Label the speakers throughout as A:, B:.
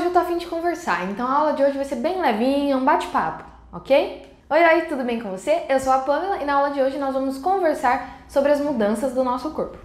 A: hoje eu tô afim de conversar, então a aula de hoje vai ser bem levinha, um bate-papo, ok? Oi, oi, tudo bem com você? Eu sou a Pamela e na aula de hoje nós vamos conversar sobre as mudanças do nosso corpo.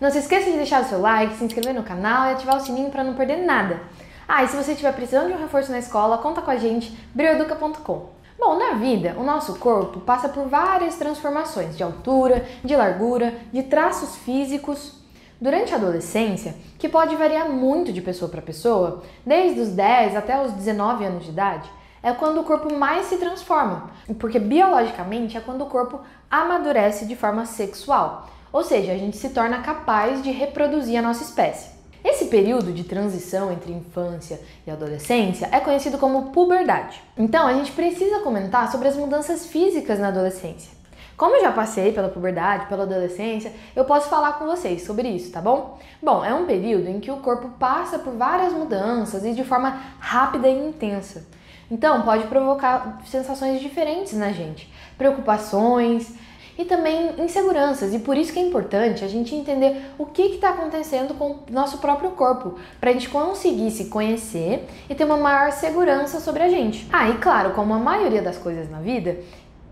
A: Não se esqueça de deixar o seu like, se inscrever no canal e ativar o sininho para não perder nada. Ah, e se você estiver precisando de um reforço na escola, conta com a gente, brioeduca.com. Bom, na vida, o nosso corpo passa por várias transformações de altura, de largura, de traços físicos. Durante a adolescência, que pode variar muito de pessoa para pessoa, desde os 10 até os 19 anos de idade, é quando o corpo mais se transforma, porque biologicamente é quando o corpo amadurece de forma sexual, ou seja, a gente se torna capaz de reproduzir a nossa espécie. Esse período de transição entre infância e adolescência é conhecido como puberdade. Então, a gente precisa comentar sobre as mudanças físicas na adolescência. Como eu já passei pela puberdade, pela adolescência, eu posso falar com vocês sobre isso, tá bom? Bom, é um período em que o corpo passa por várias mudanças e de forma rápida e intensa. Então, pode provocar sensações diferentes na gente, preocupações e também inseguranças. E por isso que é importante a gente entender o que está acontecendo com o nosso próprio corpo, para a gente conseguir se conhecer e ter uma maior segurança sobre a gente. Ah, e claro, como a maioria das coisas na vida,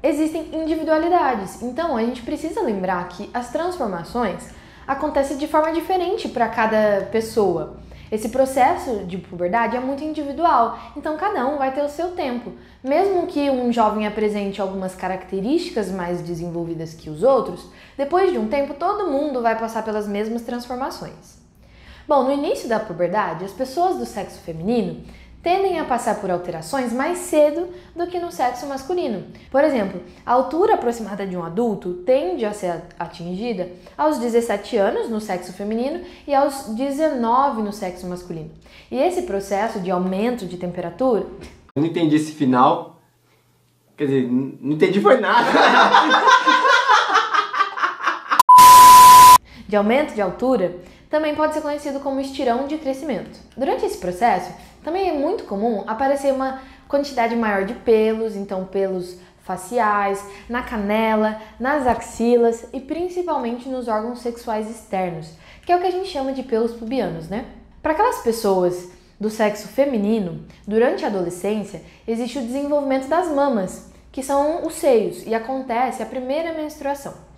A: existem individualidades. Então a gente precisa lembrar que as transformações acontecem de forma diferente para cada pessoa. Esse processo de puberdade é muito individual, então cada um vai ter o seu tempo. Mesmo que um jovem apresente algumas características mais desenvolvidas que os outros, depois de um tempo todo mundo vai passar pelas mesmas transformações. Bom, no início da puberdade, as pessoas do sexo feminino tendem a passar por alterações mais cedo do que no sexo masculino. Por exemplo, a altura aproximada de um adulto tende a ser atingida aos 17 anos no sexo feminino e aos 19 no sexo masculino. E esse processo de aumento de temperatura.
B: Eu não entendi esse final. Quer dizer, não entendi foi nada.
A: de aumento de altura também pode ser conhecido como estirão de crescimento. Durante esse processo, também é muito comum aparecer uma quantidade maior de pelos, então pelos faciais, na canela, nas axilas e principalmente nos órgãos sexuais externos, que é o que a gente chama de pelos pubianos, né? Para aquelas pessoas do sexo feminino, durante a adolescência existe o desenvolvimento das mamas, que são os seios, e acontece a primeira menstruação.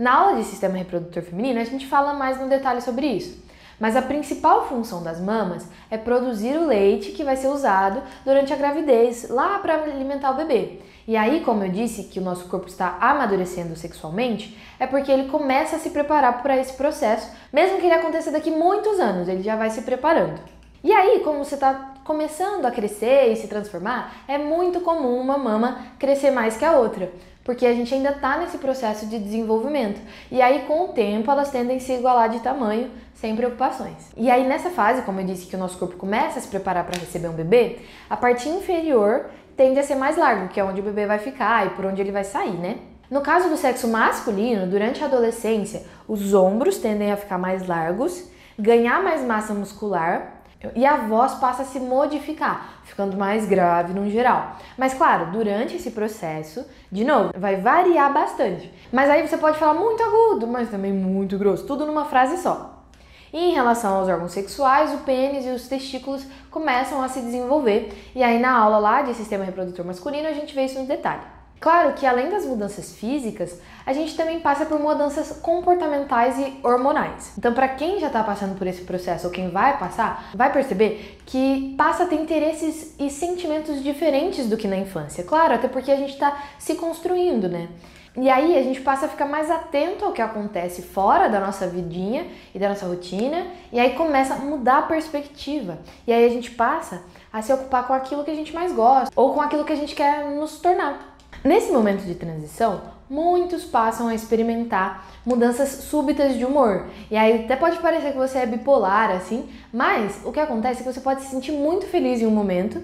A: Na aula de sistema reprodutor feminino, a gente fala mais no detalhe sobre isso. Mas a principal função das mamas é produzir o leite que vai ser usado durante a gravidez, lá para alimentar o bebê. E aí, como eu disse que o nosso corpo está amadurecendo sexualmente, é porque ele começa a se preparar para esse processo, mesmo que ele aconteça daqui muitos anos, ele já vai se preparando. E aí, como você está começando a crescer e se transformar, é muito comum uma mama crescer mais que a outra porque a gente ainda está nesse processo de desenvolvimento. E aí, com o tempo, elas tendem a se igualar de tamanho sem preocupações. E aí, nessa fase, como eu disse que o nosso corpo começa a se preparar para receber um bebê, a parte inferior tende a ser mais largo, que é onde o bebê vai ficar e por onde ele vai sair, né? No caso do sexo masculino, durante a adolescência, os ombros tendem a ficar mais largos, ganhar mais massa muscular e a voz passa a se modificar, ficando mais grave no geral. Mas claro, durante esse processo, de novo, vai variar bastante. Mas aí você pode falar muito agudo, mas também muito grosso, tudo numa frase só. E em relação aos órgãos sexuais, o pênis e os testículos começam a se desenvolver. E aí na aula lá de sistema reprodutor masculino a gente vê isso no detalhe. Claro que além das mudanças físicas, a gente também passa por mudanças comportamentais e hormonais. Então, para quem já está passando por esse processo ou quem vai passar, vai perceber que passa a ter interesses e sentimentos diferentes do que na infância. Claro, até porque a gente está se construindo, né? E aí a gente passa a ficar mais atento ao que acontece fora da nossa vidinha e da nossa rotina, e aí começa a mudar a perspectiva. E aí a gente passa a se ocupar com aquilo que a gente mais gosta ou com aquilo que a gente quer nos tornar. Nesse momento de transição, muitos passam a experimentar mudanças súbitas de humor. E aí até pode parecer que você é bipolar assim, mas o que acontece é que você pode se sentir muito feliz em um momento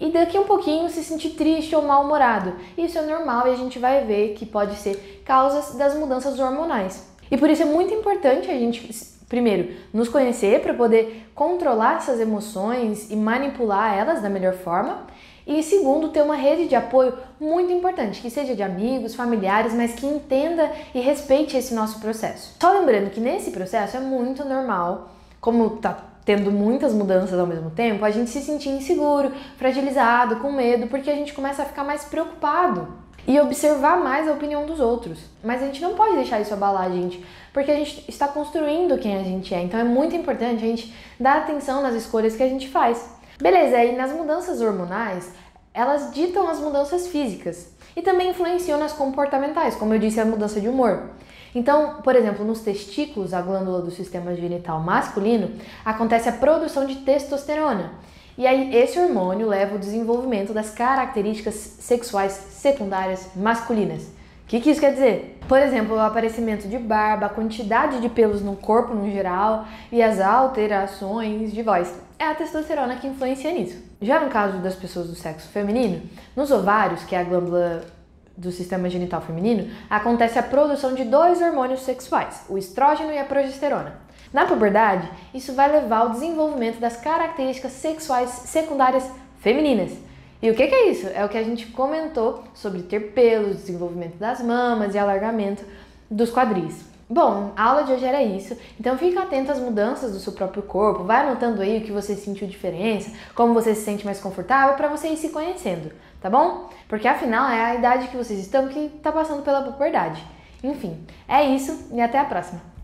A: e daqui um pouquinho se sentir triste ou mal-humorado. Isso é normal e a gente vai ver que pode ser causas das mudanças hormonais. E por isso é muito importante a gente primeiro, nos conhecer para poder controlar essas emoções e manipular elas da melhor forma. E segundo, ter uma rede de apoio muito importante, que seja de amigos, familiares, mas que entenda e respeite esse nosso processo. Só lembrando que nesse processo é muito normal, como tá tendo muitas mudanças ao mesmo tempo, a gente se sentir inseguro, fragilizado, com medo, porque a gente começa a ficar mais preocupado e observar mais a opinião dos outros. Mas a gente não pode deixar isso abalar a gente, porque a gente está construindo quem a gente é. Então é muito importante a gente dar atenção nas escolhas que a gente faz. Beleza, e nas mudanças hormonais, elas ditam as mudanças físicas e também influenciam nas comportamentais, como eu disse, a mudança de humor. Então, por exemplo, nos testículos, a glândula do sistema genital masculino, acontece a produção de testosterona. E aí, esse hormônio leva ao desenvolvimento das características sexuais secundárias masculinas. O que, que isso quer dizer? Por exemplo, o aparecimento de barba, a quantidade de pelos no corpo no geral e as alterações de voz. É a testosterona que influencia nisso. Já no caso das pessoas do sexo feminino, nos ovários, que é a glândula do sistema genital feminino, acontece a produção de dois hormônios sexuais, o estrógeno e a progesterona. Na puberdade, isso vai levar ao desenvolvimento das características sexuais secundárias femininas. E o que, é isso? É o que a gente comentou sobre ter pelos, desenvolvimento das mamas e alargamento dos quadris. Bom, a aula de hoje era isso, então fica atento às mudanças do seu próprio corpo, vai anotando aí o que você sentiu diferença, como você se sente mais confortável para você ir se conhecendo, tá bom? Porque afinal é a idade que vocês estão que está passando pela puberdade. Enfim, é isso e até a próxima.